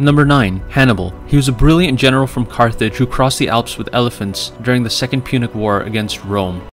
Number 9. Hannibal. He was a brilliant general from Carthage who crossed the Alps with elephants during the Second Punic War against Rome.